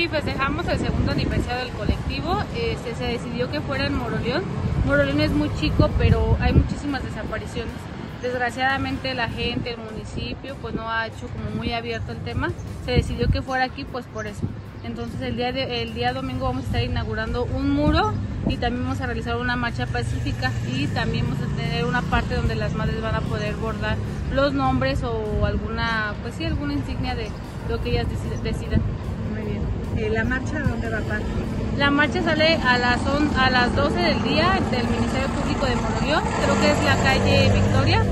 Sí, festejamos el segundo aniversario del colectivo. Este, se decidió que fuera en Moroleón. Moroleón es muy chico, pero hay muchísimas desapariciones. Desgraciadamente la gente, el municipio, pues no ha hecho como muy abierto el tema. Se decidió que fuera aquí, pues por eso. Entonces el día, de, el día domingo vamos a estar inaugurando un muro y también vamos a realizar una marcha pacífica y también vamos a tener una parte donde las madres van a poder bordar los nombres o alguna, pues sí, alguna insignia de lo que ellas decidan. Eh, ¿La marcha dónde va a partir? La marcha sale a las, a las 12 del día del Ministerio Público de Moroleón, creo que es la calle Victoria.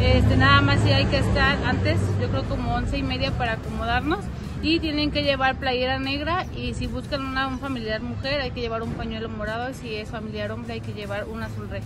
Este, nada más si hay que estar antes, yo creo como once y media para acomodarnos y tienen que llevar playera negra y si buscan una, un familiar mujer hay que llevar un pañuelo morado y si es familiar hombre hay que llevar un azul rey.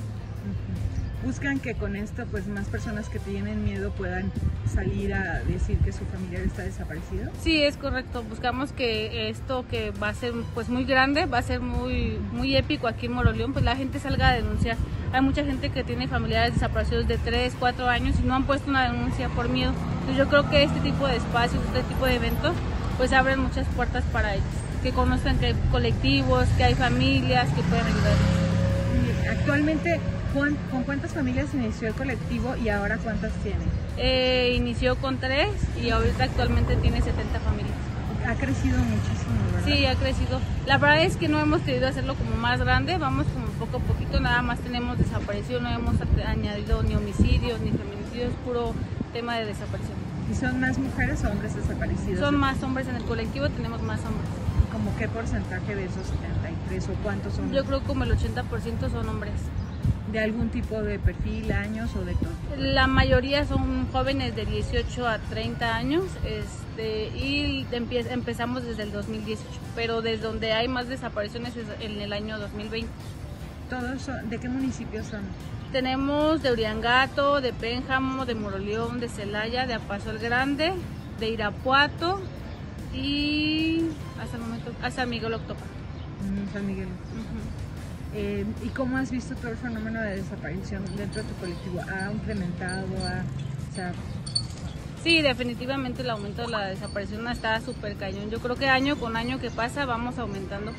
Buscan que con esto pues más personas que tienen miedo puedan salir a decir que su familiar está desaparecido. Sí, es correcto. Buscamos que esto que va a ser pues muy grande, va a ser muy muy épico aquí en Moroleón, pues la gente salga a denunciar. Hay mucha gente que tiene familiares desaparecidos de 3, 4 años y no han puesto una denuncia por miedo. Entonces yo creo que este tipo de espacios, este tipo de eventos, pues abren muchas puertas para ellos. Que conozcan que hay colectivos, que hay familias que pueden ayudar. Actualmente, ¿con, cuántas familias inició el colectivo y ahora cuántas tiene? Eh, inició con tres y ahorita actualmente tiene 70 familias. Ha crecido muchísimo, ¿verdad? Sí, ha crecido. La verdad es que no hemos querido hacerlo como más grande, vamos como poco a poquito, nada más tenemos desaparición, no hemos añadido ni homicidios ni feminicidios, puro tema de desaparición. ¿Y son más mujeres o hombres desaparecidos? Son más hombres en el colectivo, tenemos más hombres. ¿Cómo qué porcentaje de esos 73 o cuántos son? Yo creo como el 80% son hombres. ¿De algún tipo de perfil, años o de todo? La mayoría son jóvenes de 18 a 30 años este, y empezamos desde el 2018, pero desde donde hay más desapariciones es en el año 2020. ¿Todos son, ¿De qué municipios son? Tenemos de Uriangato, de Pénjamo, de Moroleón, de Celaya, de Apaso el Grande, de Irapuato y hasta el momento, hasta Miguel Octopa. Mm, San Miguel. Eh, ¿Y cómo has visto todo el fenómeno de desaparición dentro de tu colectivo? ¿Ha incrementado? Ha, o sea, Sí, definitivamente el aumento de la desaparición está súper cañón. Yo creo que año con año que pasa vamos aumentando